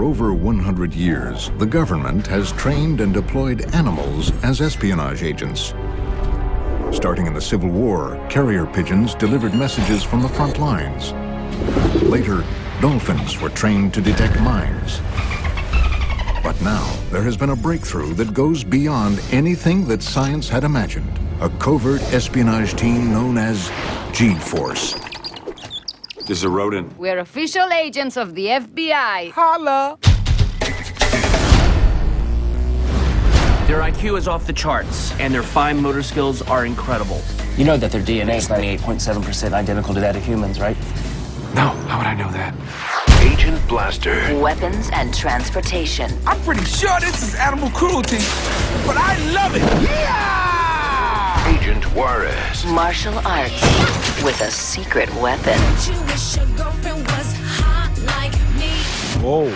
For over 100 years, the government has trained and deployed animals as espionage agents. Starting in the Civil War, carrier pigeons delivered messages from the front lines. Later, dolphins were trained to detect mines. But now, there has been a breakthrough that goes beyond anything that science had imagined. A covert espionage team known as G-Force. This is a rodent. We're official agents of the FBI. Holla! Their IQ is off the charts, and their fine motor skills are incredible. You know that their DNA is 98.7% identical to that of humans, right? No, how would I know that? Agent Blaster. Weapons and transportation. I'm pretty sure this is animal cruelty, but I love it. Yeah! Agent Juarez. Martial arts with a secret weapon. Whoa.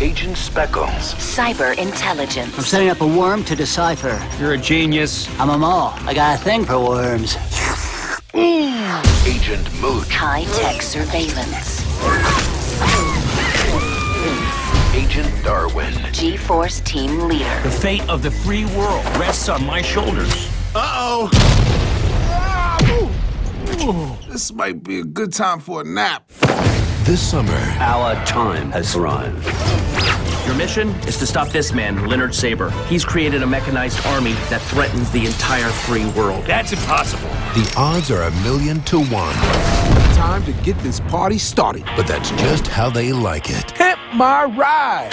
Agent Speckles. Cyber intelligence. I'm setting up a worm to decipher. You're a genius. I'm a mole. I got a thing for worms. Agent Mooch. High-tech surveillance. Agent Darwin. G-Force team leader. The fate of the free world rests on my shoulders. Uh-oh. This might be a good time for a nap. This summer, Our time has arrived. Your mission is to stop this man, Leonard Saber. He's created a mechanized army that threatens the entire free world. That's impossible. the odds are a million to one. Time to get this party started. But that's just how they like it. Pimp my ride.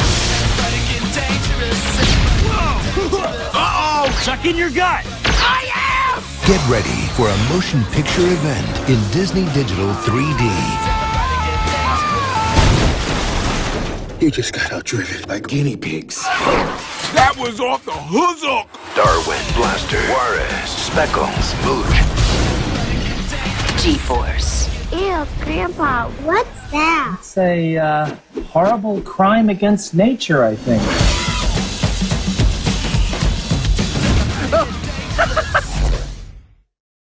Uh-oh! Suck in your gut. Get ready for a motion picture event in Disney Digital 3D. You just got outdriven by guinea pigs. That was off the hook. Darwin, Blaster, Juarez, Speckles, Mooch. G-Force. Ew, Grandpa, what's that? It's a uh, horrible crime against nature, I think.